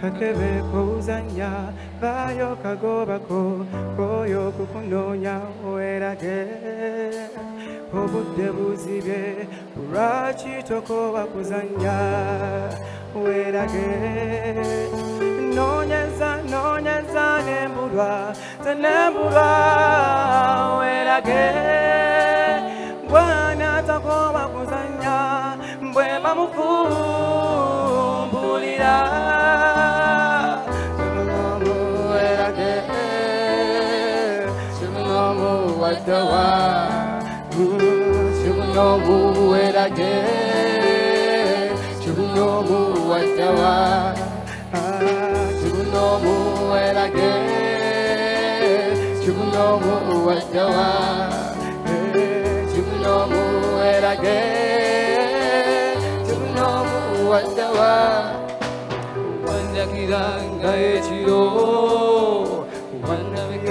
kakebe kouzanya bayo kagobako koyo kukunonya werage obudde buzibye lwaki tokoba kuzanya werage nonyeza nonyeza nembulwa zenembulwa werage bwana takoba kuzanya mbwe bamufumbulira 할 때와 그 죽은 너무 우애하게 죽은 너무 할 때와 죽은 너무 우애하게 죽은 너무 할 때와 죽은 너무 우애하게 죽은 너무 할 때와 환장이란가의 지도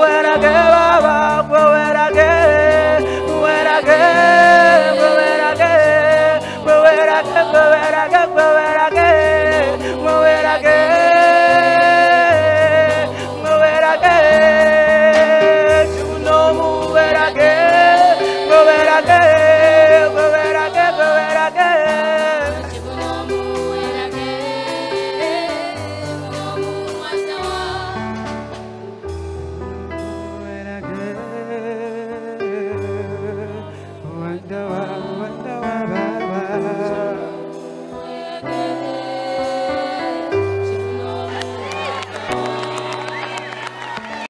Werage baba Kwe werage Werage Kwe werage Kwe Go.